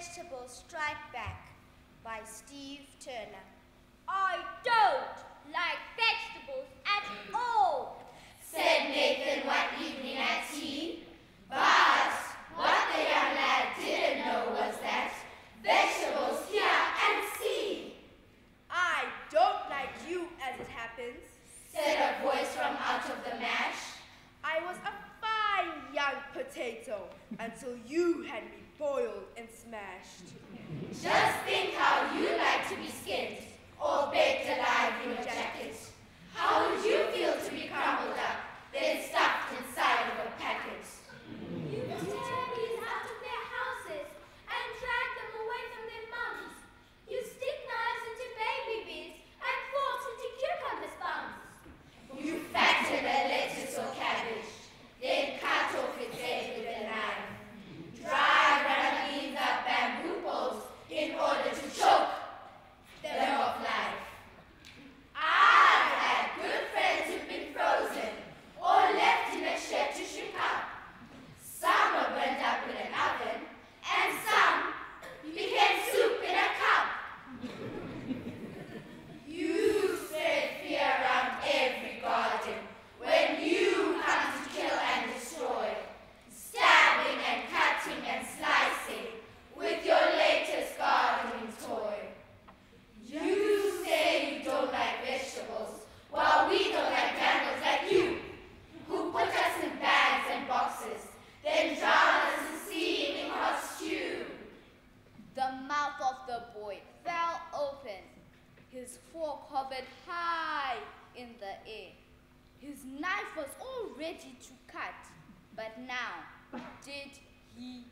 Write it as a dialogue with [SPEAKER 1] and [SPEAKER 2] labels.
[SPEAKER 1] Vegetables Strike Back by Steve Turner.
[SPEAKER 2] I don't like vegetables at all,
[SPEAKER 3] said Nathan one evening at tea. But what the young lad didn't know was that vegetables hear and see.
[SPEAKER 4] I don't like you as it happens,
[SPEAKER 3] said a voice from out of the mash.
[SPEAKER 4] I was a fine young potato until you had me boiled and smashed.
[SPEAKER 3] Just think boxes, then drown us in steaming hot stew.
[SPEAKER 5] The mouth of the boy fell open. His fork hovered high in the air. His knife was all ready to cut, but now did he?